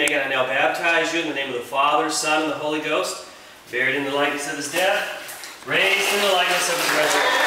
Meghan, I now baptize you in the name of the Father, Son, and the Holy Ghost, buried in the likeness of his death, raised in the likeness of his resurrection.